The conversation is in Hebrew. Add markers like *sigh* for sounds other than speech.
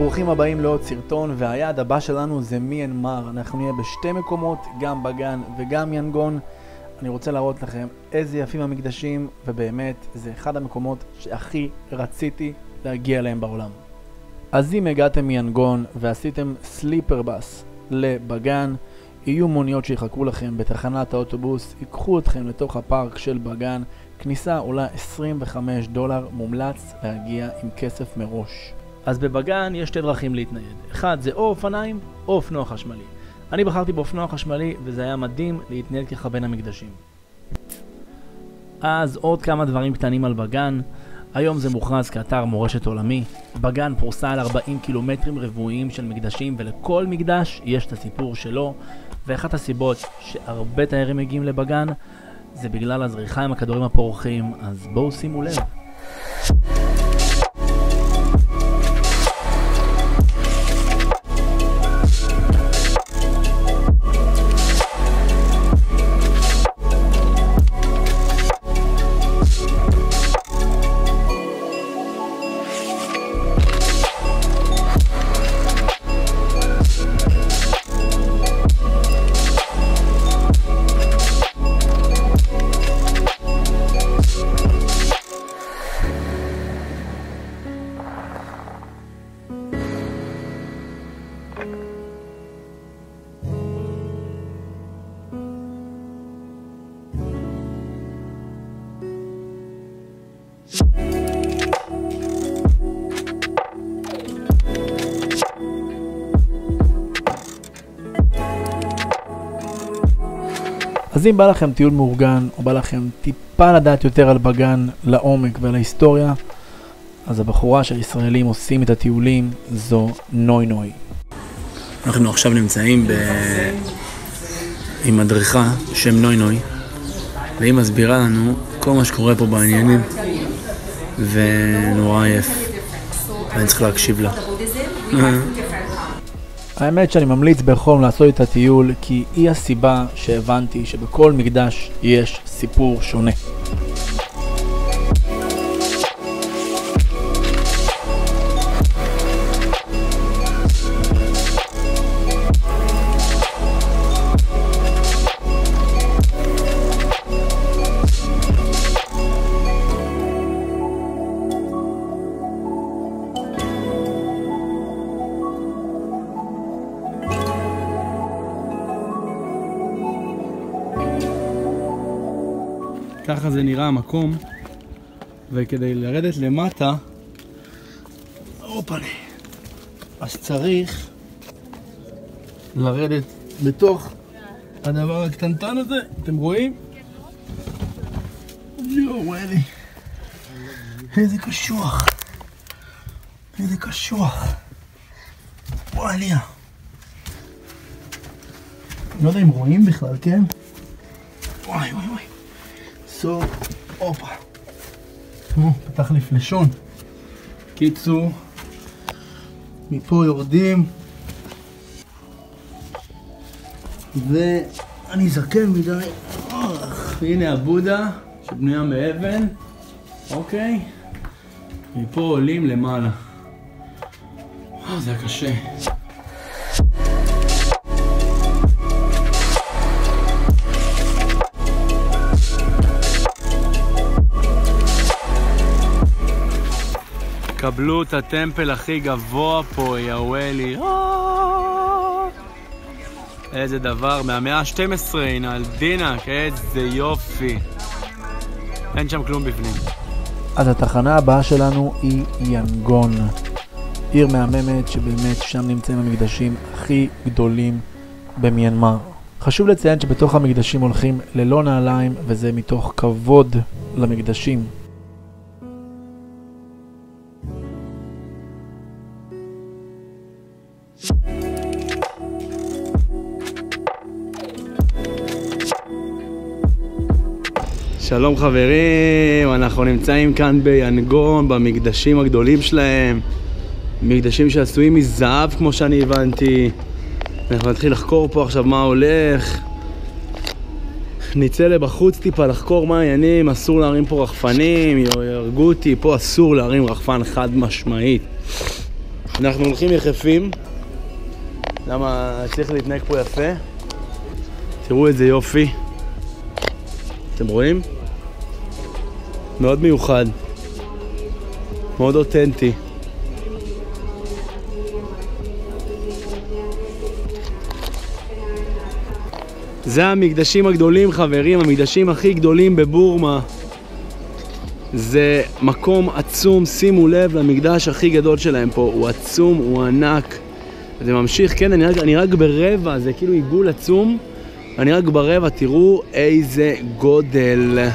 ברוכים הבאים לעוד סרטון, והיעד הבא שלנו זה מיינמר. אנחנו נהיה בשתי מקומות, גם בגן וגם ינגון. אני רוצה להראות לכם איזה יפים המקדשים, ובאמת, זה אחד המקומות שהכי רציתי להגיע אליהם בעולם. אז אם הגעתם מיינגון ועשיתם סליפר בס לבגן, יהיו מוניות שיחכו לכם בתחנת האוטובוס, ייקחו אתכם לתוך הפארק של בגן, כניסה עולה 25 דולר, מומלץ להגיע עם כסף מראש. אז בבגן יש שתי דרכים להתנייד. אחד זה או אופניים או אופנוע חשמלי. אני בחרתי באופנוע חשמלי וזה היה מדהים להתנייד ככה בין המקדשים. אז עוד כמה דברים קטנים על בגן. היום זה מוכרז כאתר מורשת עולמי. בגן פורסה על 40 קילומטרים רבועיים של מקדשים ולכל מקדש יש את הסיפור שלו ואחת הסיבות שהרבה תיירים מגיעים לבגן זה בגלל הזריחה עם הכדורים הפורחים, אז בואו שימו לב. אז אם בא לכם טיול מאורגן, או בא לכם טיפה לדעת יותר על בגן, לעומק ועל ההיסטוריה, אז הבחורה שהישראלים עושים את הטיולים זו נוי נוי. אנחנו עכשיו נמצאים ב... עם מדריכה שם נוי נוי, והיא מסבירה לנו כל מה שקורה פה בעניינים, ונורא עייף, ואני צריך להקשיב לה. *laughs* האמת שאני ממליץ בחום לעשות את הטיול כי היא הסיבה שהבנתי שבכל מקדש יש סיפור שונה. ככה זה נראה המקום, וכדי לרדת למטה, הופלה, אז צריך לרדת בתוך הדבר הקטנטן הזה, אתם רואים? איזה קשוח, איזה קשוח, וואליה. לא יודע אם רואים בכלל, כן? וואי וואי וואי. סוף, הופה. תראו, פתח לי פלשון. קיצור, מפה יורדים. ואני זקן מדי. הנה הבודה שבנויה מאבן, אוקיי? מפה עולים למעלה. וואו, זה היה קשה. קבלו את הטמפל הכי גבוה פה, יא וואלי. איזה דבר, מהמאה ה-12, הנה, על דינק, איזה יופי. אין שם כלום בפנים. אז התחנה הבאה שלנו היא ינגון. עיר מהממת שבאמת שם נמצאים המקדשים הכי גדולים במיינמר. חשוב לציין שבתוך המקדשים הולכים ללא נעליים וזה מתוך כבוד למקדשים. שלום חברים, אנחנו נמצאים כאן ביאנגון, במקדשים הגדולים שלהם. מקדשים שעשויים מזהב כמו שאני הבנתי. אנחנו נתחיל לחקור פה עכשיו מה הולך. נצא לבחוץ טיפה לחקור מה העניינים, אסור להרים פה רחפנים, יהרגו אותי, פה אסור להרים רחפן חד משמעית. אנחנו הולכים יחפים. למה צריך להתנהג פה יפה? תראו איזה יופי. אתם רואים? מאוד מיוחד. מאוד אותנטי. זה המקדשים הגדולים, חברים, המקדשים הכי גדולים בבורמה. זה מקום עצום, שימו לב למקדש הכי גדול שלהם פה, הוא עצום, הוא ענק. זה ממשיך, כן, אני רק, אני רק ברבע, זה כאילו עיגול עצום, אני רק ברבע, תראו איזה גודל.